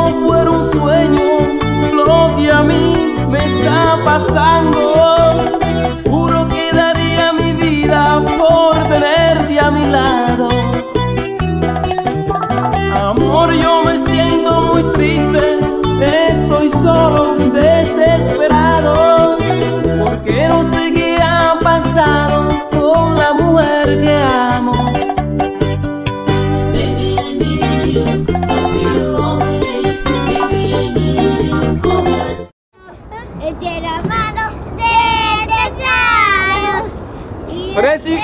no fuera un sueño lo que a mí me está pasando. Juro que daría mi vida por tenerte a mi lado. Amor, yo me siento muy triste, estoy solo, desesperado, porque no sé qué ha pasado con la mujer que amo. Baby, I need you. La mano de. Presi.